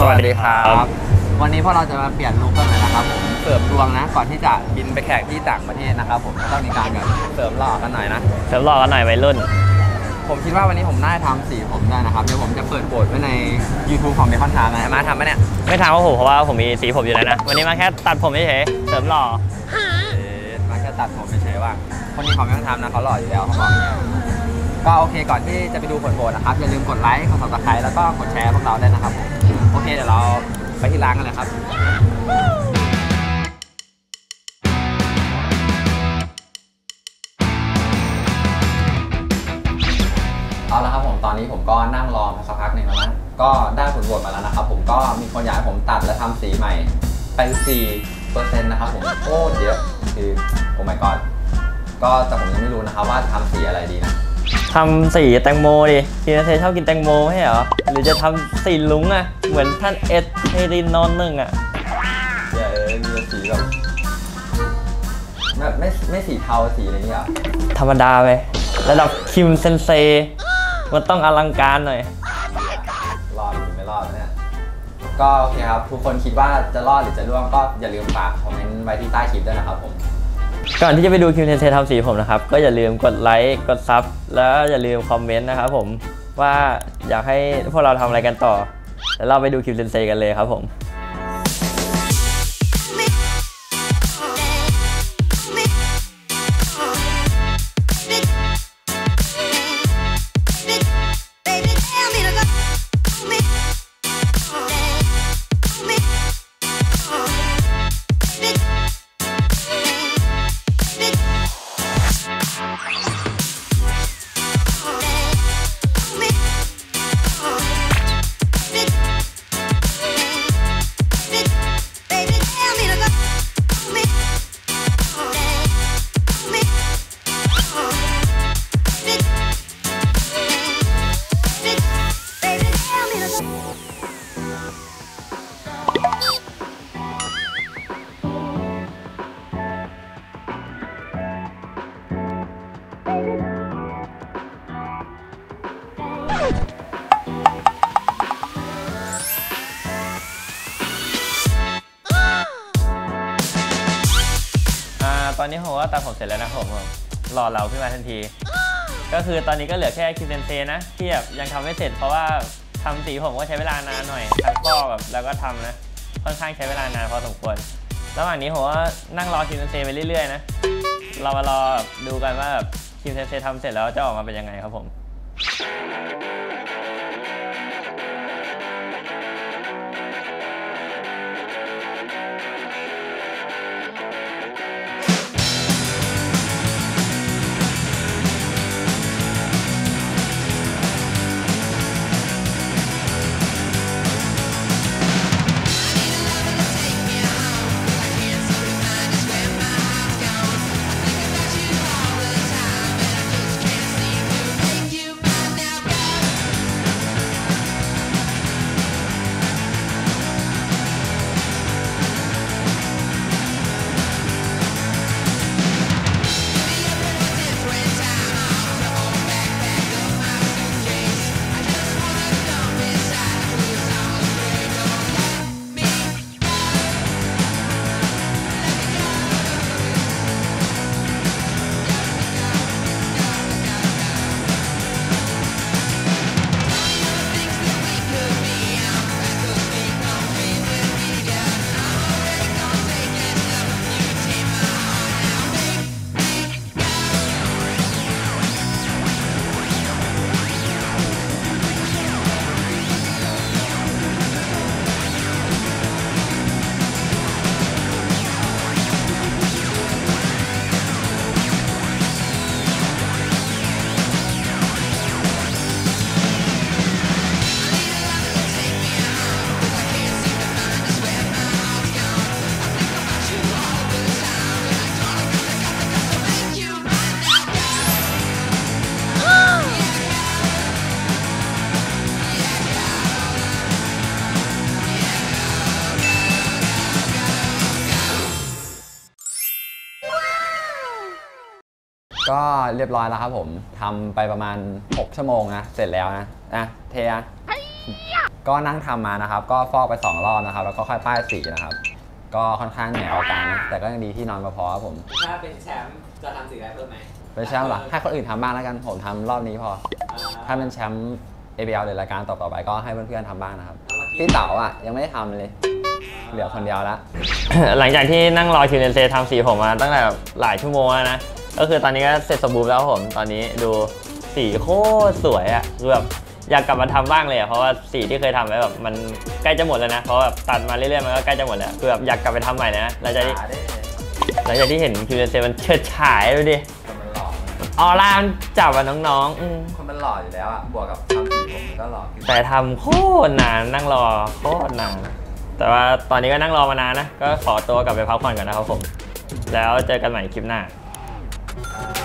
สวัสดีครับ วันนี้พวกเราจะมาเปลี่ยนลุคกันหน่อยนะครับผมเสริมดวงนะ ก่อนที่จะบินไปแข่งที่ต่างประเทศนะครับผมก็ต้องมีการแบบเสริมหล่อกันหน่อยนะ เสริมหล่อกันหน่อยวัยรุ่น ผมคิดว่าวันนี้ผมน่าจะทำสีผมได้นะครับ เดี๋ยวผมจะเปิดโบทไว้ใน YouTube ของเบคอนทามนะมาทำไหมเนี่ย ไม่ทำก็ผมเพราะว่าผมมีสีผมอยู่แล้วนะ วันนี้มาแค่ตัดผมเฉยๆเสริมหล่อเอ๊ะมาแค่ตัดผมเฉยๆว่า คนนี้เขาไม่ต้องทำนะเขาหล่ออยู่แล้วเขาบอกอย่างเงี้ยก็โอเคก่อนที่จะไปดูผลโหวตนะครับอย่าลืมกดไลค์กด subscribe แล้วก็กดแชร์พวกเราได้วยนะครับผม โอเคเดี๋ยวเราไปที่ร้านกันเลยครับเอาละครับผมตอนนี้ผมก็นั่งรอมาสักพักหนึ่งแล้วนะก็ได้ผลโหวตมาแล้วนะครับผมก็มีคนอยากให้ผมตัดและทำสีใหม่ไป4เปอร์เซ็นต์นะครับผมโคตรเยอะคือโอ้ my god ก็แต่ผมยังไม่รู้นะครับว่าทำสีอะไรดีนะ ทำสีแตงโมดิทีนเทชอบกินแตงโมไม่ใช่เหรอ หรือจะทำสีลุงอะเหมือนท่านเอ็ดเทรินนอนหนึ่งอะเดี๋ยวเอ้ยมีแต่สีแบบแบบไม่ไม่สีเทาสีอะไรนี่อะธรรมดาไประดับคิมเซนเซ มันต้องอลังการหน่อย รอดหรือไม่รอดเนี่ย ก็โอเคครับ ทุกคนคิดว่าจะรอดหรือจะร่วงก็อย่าลืมฝากคอมเมนต์ไว้ที่ใต้คลิปด้วยนะครับผม ก่อนที่จะไปดูคิมเซนเซทำสีผมนะครับ ก็อย่าลืมกดไลค์กดซับแล้วอย่าลืมคอมเมนต์นะครับผมว่าอยากให้พวกเราทำอะไรกันต่อ แล้วเราไปดูคิวเซนเซกันเลยครับผม ตอนนี้ผมก็ตัดผมเสร็จแล้วนะผมหล่อเหลาขึ้นมาทันที ก็คือตอนนี้ก็เหลือแค่คิมเซนเซนะที่แบบยังทำไม่เสร็จเพราะว่าทำสีผมก็ใช้เวลานานหน่อยทั้งฟอกแบบแล้วก็ทำนะค่อนข้างใช้เวลานานพอสมควรระหว่างนี้ผมก็นั่งรอคิมเซนเซไปเรื่อยๆนะเรามารอดูกันว่าแบบคิมเซนเซทำเสร็จแล้วจะออกมาเป็นยังไงครับผม ก็เรียบร้อยแล้วครับผมทำไปประมาณ 6 ชั่วโมงนะ เสร็จแล้วนะอะเทอะก็นั่งทำมานะครับ ก็ฟอกไป 2 รอบนะครับ แล้วก็ค่อยป้ายสีนะครับ ก็ค่อนข้างเหนื่อยเอาการนะแต่ก็ยังดีที่นอนมาพอครับผม ถ้าเป็นแชมป์จะทำสีอะไรเพิ่มไหมไม่ใช่หรอให้คนอื่นทำบ้างแล้วกันผมทำรอบนี้พอ ถ้าเป็นแชมป์ ABL หรือรายการต่อๆไปก็ให้เพื่อนๆทำบ้างนะครับพี่เต๋าอะยังไม่ได้ทำเลยเหลือคนเดียวละ หลังจากที่นั่งรอคิมเซนเซทำสีผมมาตั้งแต่แบบหลายชั่วโมงแล้วนะ ก็คือตอนนี้ก็เสร็จสมบูรณ์แล้วครับผม ตอนนี้ดูสีโคตรสวยอะคือแบบอยากกลับมาทำบ้างเลยอะเพราะว่าสีที่เคยทำไว้แบบมันใกล้จะหมดแล้วนะ เพราะแบบตัดมาเรื่อยๆมันก็ใกล้จะหมดแล้วคือแบบอยากกลับไปทำใหม่เลยนะหลังจากที่หลังจากที่เห็นคิมเซนเซมันเฉิดฉายดูดิคนมันหล่อออร่ามันจับอะน้องๆอืมคนมันหล่ออยู่แล้วอะบวกกับทำสีผมก็หล่อขึ้นแต่ทำโคตรนานนั่งรอโคตรนานแต่ว่าตอนนี้ก็นั่งรอมานานนะ ก็ขอตัวกลับไปพักผ่อนก่อนนะครับผม แล้วเจอกันใหม่คลิปหน้า you